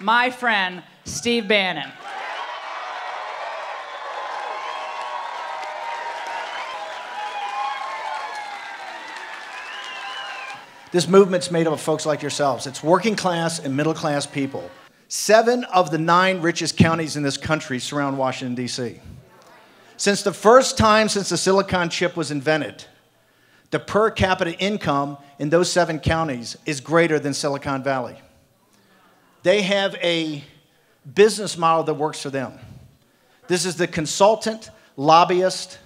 my friend, Steve Bannon. This movement's made up of folks like yourselves. It's working class and middle class people. Seven of the nine richest counties in this country surround Washington, D.C. Since the first time since the silicon chip was invented, the per capita income in those seven counties is greater than Silicon Valley. They have a business model that works for them. This is the consultant, lobbyist,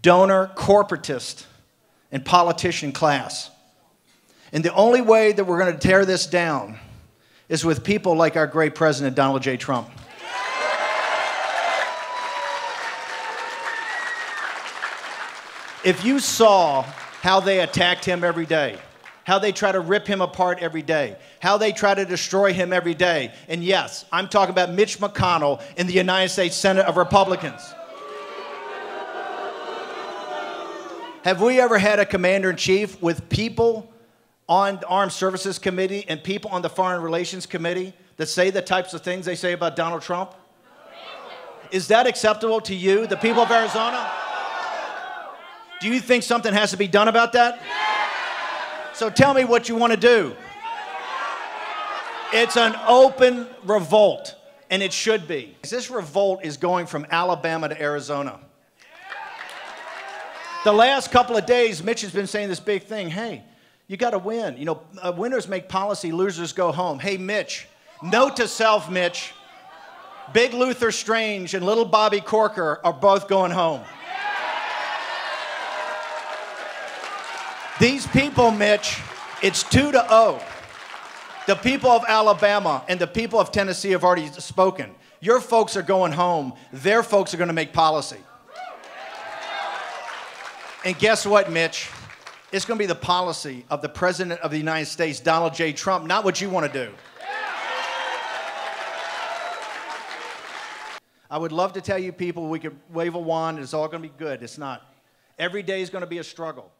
donor, corporatist, and politician class. And the only way that we're going to tear this down is with people like our great president, Donald J. Trump. If you saw how they attacked him every day, how they try to rip him apart every day, how they try to destroy him every day, and yes, I'm talking about Mitch McConnell in the United States Senate of Republicans. Have we ever had a commander in chief with people on the Armed Services Committee and people on the Foreign Relations Committee that say the types of things they say about Donald Trump? Is that acceptable to you, the people of Arizona? Do you think something has to be done about that? So tell me what you want to do. It's an open revolt, and it should be. This revolt is going from Alabama to Arizona. The last couple of days, Mitch has been saying this big thing hey, you got to win. You know, uh, winners make policy, losers go home. Hey, Mitch, note to self, Mitch, Big Luther Strange and little Bobby Corker are both going home. These people, Mitch, it's two to oh. The people of Alabama and the people of Tennessee have already spoken. Your folks are going home. Their folks are going to make policy. And guess what, Mitch? It's going to be the policy of the President of the United States, Donald J. Trump, not what you want to do. I would love to tell you people we could wave a wand, and it's all going to be good. It's not. Every day is going to be a struggle.